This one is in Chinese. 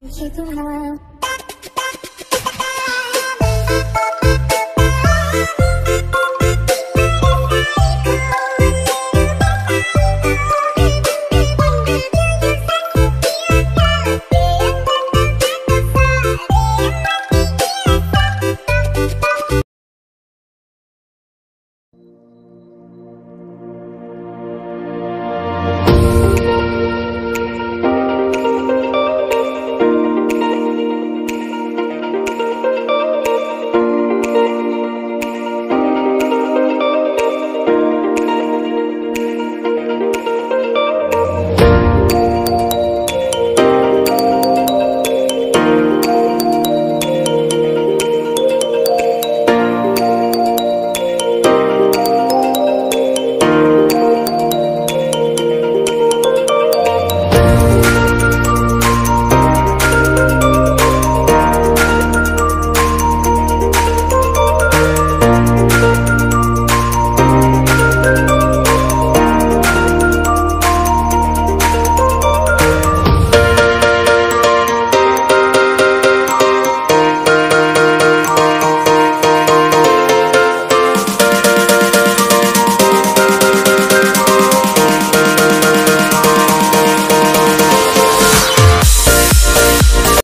有些痛了